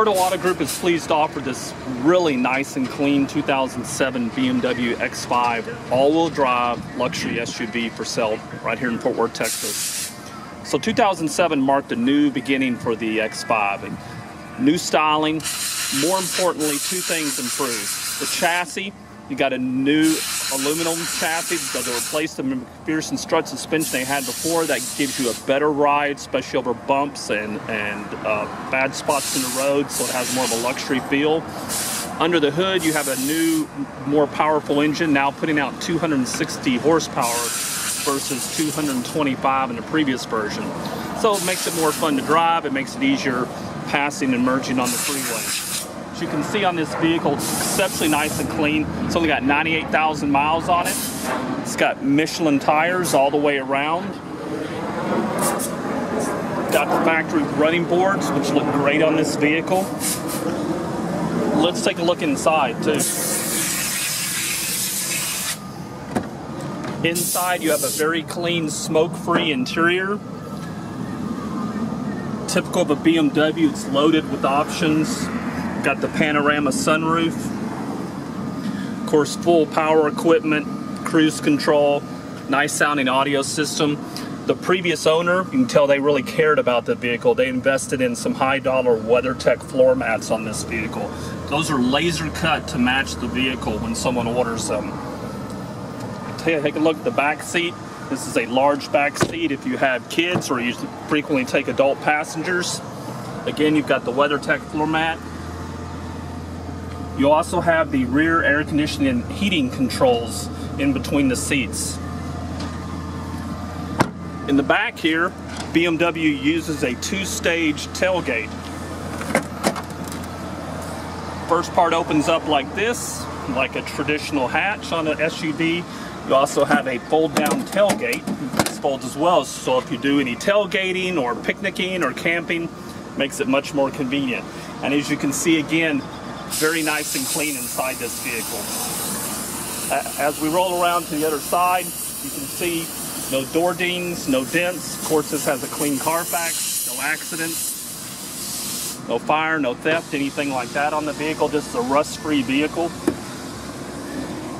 Hertel Auto Group is pleased to offer this really nice and clean 2007 BMW X5 all-wheel drive luxury SUV for sale right here in Fort Worth, Texas. So 2007 marked a new beginning for the X5. New styling, more importantly, two things improved. The chassis, you got a new aluminum chassis because they replaced the McPherson strut suspension they had before. That gives you a better ride, especially over bumps and, and uh, bad spots in the road, so it has more of a luxury feel. Under the hood, you have a new, more powerful engine, now putting out 260 horsepower versus 225 in the previous version. So it makes it more fun to drive, it makes it easier passing and merging on the freeway. You can see on this vehicle, exceptionally nice and clean. It's only got 98,000 miles on it. It's got Michelin tires all the way around. Got the factory running boards, which look great on this vehicle. Let's take a look inside too. Inside you have a very clean smoke-free interior. Typical of a BMW, it's loaded with options. Got the panorama sunroof. Of course, full power equipment, cruise control, nice sounding audio system. The previous owner, you can tell they really cared about the vehicle. They invested in some high dollar WeatherTech floor mats on this vehicle. Those are laser cut to match the vehicle when someone orders them. Take a look at the back seat. This is a large back seat if you have kids or you frequently take adult passengers. Again, you've got the WeatherTech floor mat. You also have the rear air conditioning and heating controls in between the seats. In the back here, BMW uses a two-stage tailgate. First part opens up like this, like a traditional hatch on an SUV. You also have a fold-down tailgate. This folds as well, so if you do any tailgating or picnicking or camping, makes it much more convenient. And as you can see again, very nice and clean inside this vehicle. As we roll around to the other side, you can see no door dings, no dents. Of course, this has a clean Carfax, no accidents, no fire, no theft, anything like that on the vehicle. This is a rust-free vehicle.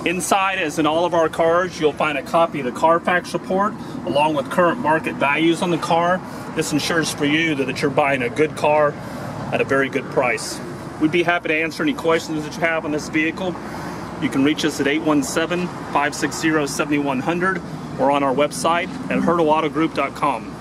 Inside, as in all of our cars, you'll find a copy of the Carfax report along with current market values on the car. This ensures for you that you're buying a good car at a very good price. We'd be happy to answer any questions that you have on this vehicle. You can reach us at 817-560-7100 or on our website at hertelautogroup.com.